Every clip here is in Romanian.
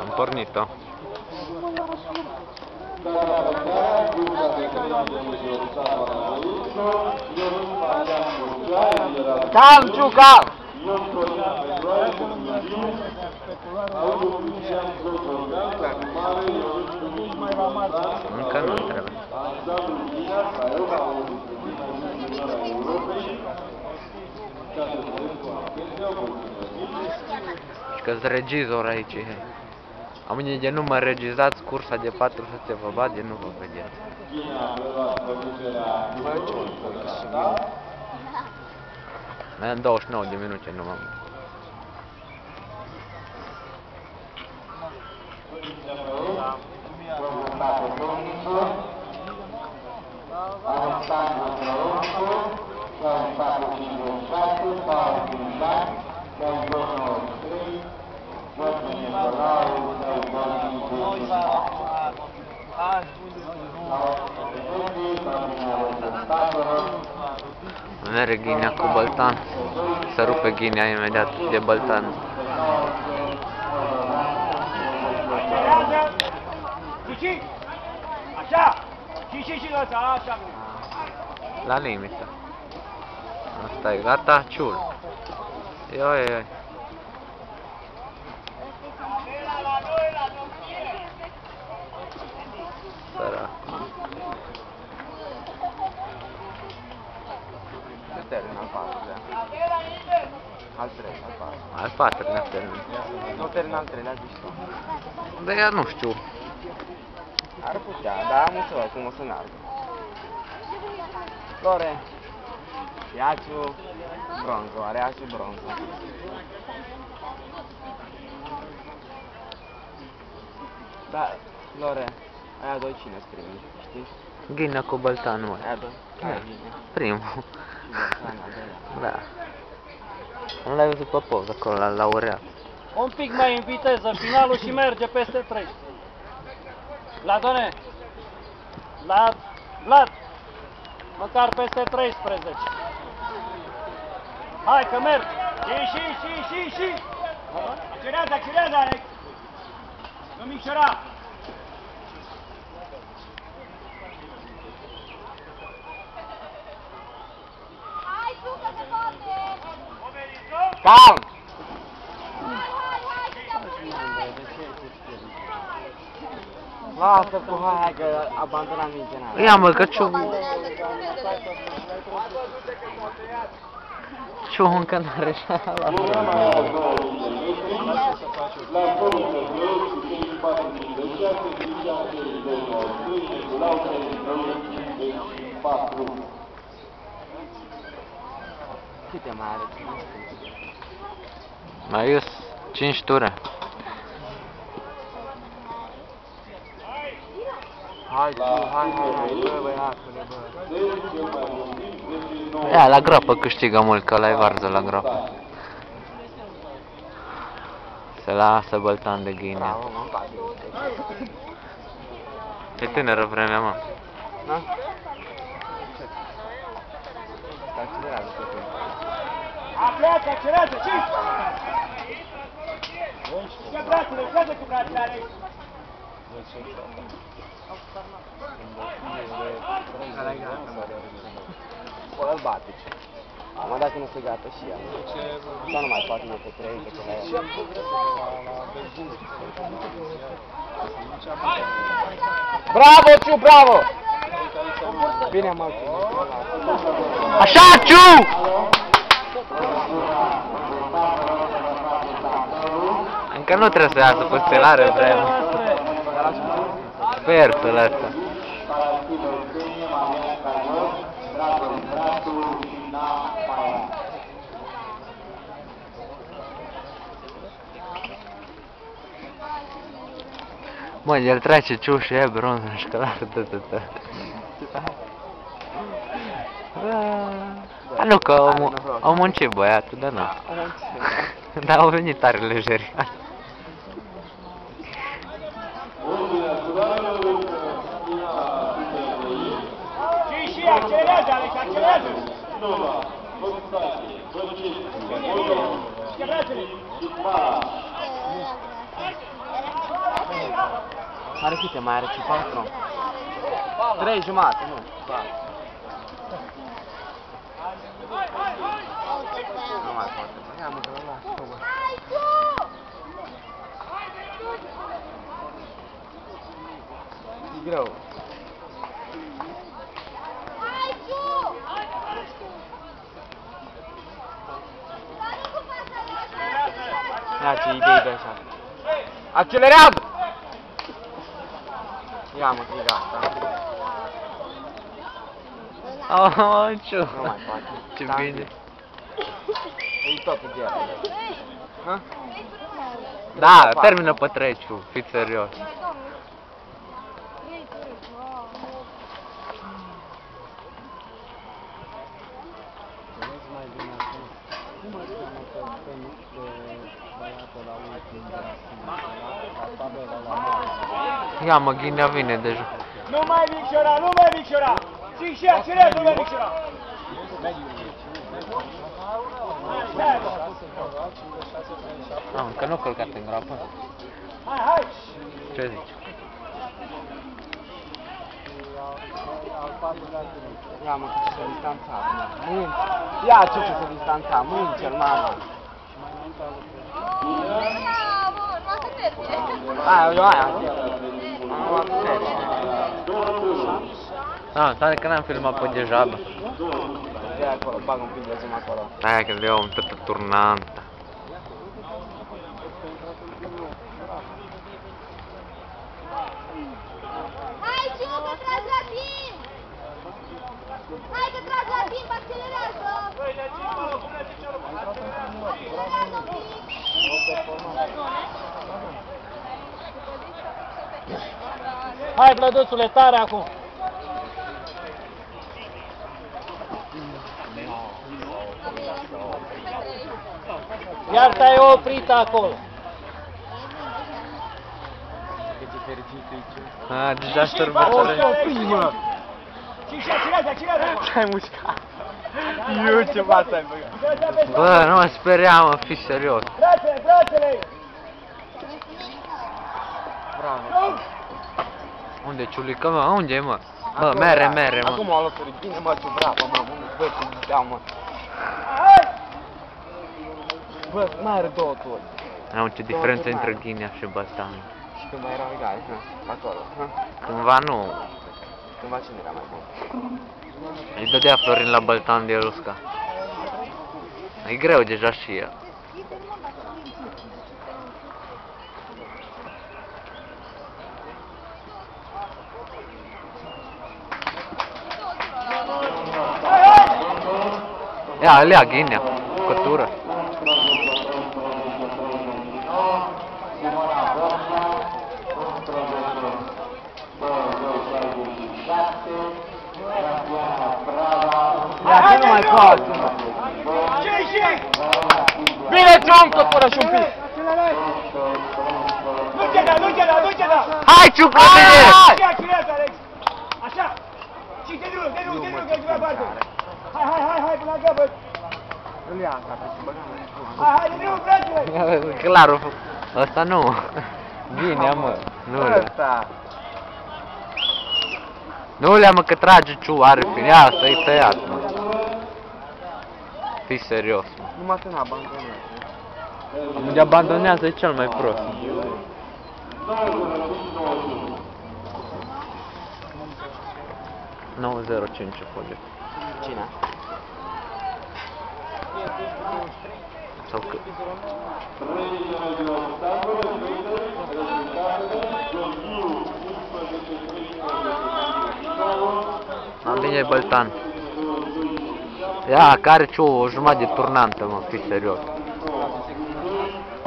Am pornit-o. Calm, Ciu, calm! Încă nu trebuie. Și că regizor aici. he. Am unii de nu mă regizați cursa de 400 vă bat, de nu vă vedeți. Mai am 29 de minute, nu m-am... Merge Ghinea cu Băltan. Să rupe Ghinea imediat de Băltan. Cici! Așa! Cici și ăsta, așa! La limită. Asta e gata, ciul. Ioi, ioi. Sărac. Termin al patrulea. Al treilea, al patrulea. Al patrulea termin. Nu termin al treilea, zici tu. Dar ea nu știu. Ar putea, dar nu știu cum o să meargă. Lore, Iaciu, bronzo, are Iaciu bronzo. Da, Lore, aia doi cine scrie, știi? Ghinea cu Băltan, mă. Aia doi. Da. Aia bine. Primul. Și Bălțan, al doilea. Da. Nu l-ai văzut pe poz acolo, la laureat. Un pic mai în viteză, finalul și merge peste 3. La Done! La Vlad! Măcar peste 13. Hai că merg! Și, și, și, și, și! Accerează, accerează, Alex! Nu micșora! Hai, tu că se poate! Calm! Hai, hai, hai, Lasă cu hai, hai că abandonam mingea Ia mă, că ciu... Ciu încă n-are șala. Câte mai are? Mai ies 5 ture. Hai, tu, hai, hai, hai, bă, băiatule, bă. Ia, la groapă câștigă mult, că la varză la groapă. Se lasă Băltan de Ghinea. Bravo, mă, îmi place. E tânără vremea, mă. Da? Accelerează pe tine. Pleacă, accerează, și! Ce brațele, pleacă cu brațele, Alex! Ăla e gata, mă. Bă, îl bate. Acum dacă nu se gata și ea. Sau nu mai poate eu pe trei, că la ea. Bravo, Ciu, bravo! Bine, mă, Așa, Ciu! Încă nu trebuie să iasă puțin, are vreme. Sper să lasă. Mă, el trece ciu și e bronz în școlară, tă, tă, tă. Da. Nu, că au, mu- au muncit băiatul, dar nu. Dar au venit tare lejeri. Și, și, accelerează, Alex, accelerează! Mișcă brațele! Are câte mai are? 4? 3 jumate, nu. Nu mai poate. Ia mă, că îl las. tu, bă. Hai tu! E greu. Hai tu! Dar nu cu fața roșie! Ia ce idei de așa. Accelerează! Ia mă, că e gata. Oh, ciu. Nu mai poate. Ce Da. bine. E tot pe gheară. Ha? Da, termină pe treciu, fiți serios. Ia mă, ghinea vine deja. Nu mai micșora, nu mai micșora! Ții și accelerează, nu mai micșora! Am, încă nu călcat în groapă. Hai, hai! Ce zici? Ia mă, că s-a distanțat. mă. Mânci. Ia ce ce s-a distanțat. Mânci-l, mama. Aia, eu aia. Am luat serie. Ah, stai că n-am filmat pe degeaba. Ia acolo, bag un pic de zoom acolo. Stai că le om toată turnanta. Hai tu, că tragi la timp! Hai că tragi la timp, accelerează! Accelerează un pic! Hai, Vlăduțule, tare acum! Iar te-ai oprit acolo. Că ce fericit e ce. Ah, deja O, sărbătoare. să primă! Și și accelerează, accelerează! Ce-ai mușcat? Eu ce față ai băgat? Bă, nu mă speria, mă, fi serios. Brațele, brațele! Bravo. Unde ciulică, mă? Unde e, mă? Bă, Acum, mere, da. mere, Acum mă. o luat bine, mă, ce bravo, mă, bă, ce dau, mă. Hai! Bă, mai are două turi. Am ce diferență între Ghinea și Băstan. Și când mai erau egali, ha, acolo, ha. Cândva nu. Cândva cine era mai bun? Îi dădea Florin la Băltan de Rusca. E greu deja și el. Ia, îl ia Ghinea. Cătură. Ia, ce nu mai poate, mă. Și și! Bine, Ciuncă, până și un pic. Nu te da, nu te da, nu te da! Hai, ciucă de Și accelerează, Alex! Așa! Și de drumul, de drumul, de drumul, că ești mai departe! Hai, hai, hai, hai, până la capăt! Îl ia, gata, și băgăm în scurt. Hai, hai, de drumul, fraților! Clar, ăsta nu. Ghinea, mă. Nu le. Ăsta. Nu le mă că trage ciu, are fin. Ia, să-i tăiat, mă. Fii serios, mă. Numai să n-abandonezi. Unde abandonează e cel mai prost. Nu 05 foge. Cine? Sau cât? Am bine Băltan. Ia, care ciu, o jumătate de turnantă, mă, fii serios.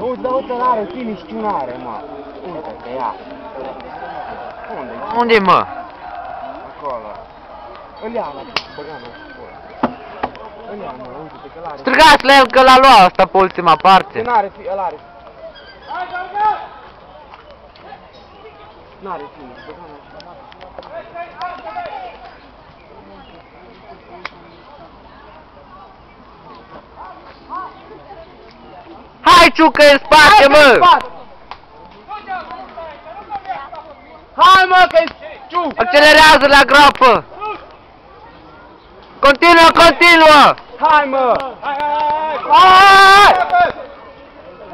Uite, uite, n-are finish, ce n-are, mă. Uite, că ia. Unde? Unde mă? Acolo. Îl ia, la băgăm în scurt. Îl ia, mă, uite, că l-are. Strigați la el că l-a luat asta pe ultima Că parte. n-are, fi- ăla are. Hai, Garga! N-are finish, băgăm în Hai, Ciucă, în spate, mă! Hai mă, că-i ciu! Accelerează la groapă! Continuă, continuă! Hai mă! Hai, hai, Hai!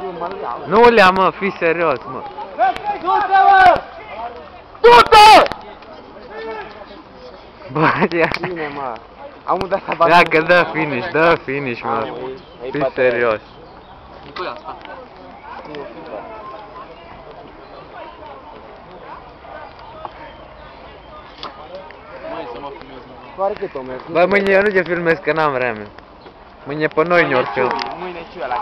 Eu mă nu iau. Nu le mă, fii serios, mă. Du-te, mă! Du-te! Bă, ia. Bine, mă. Am dat să bat. Dacă dă finish, dă finish, mă. Fii serios. Oare cât o merg? Bă, mâine eu nu te filmez că n-am vreme. Mâine pe noi ne-or film. Mâine și eu la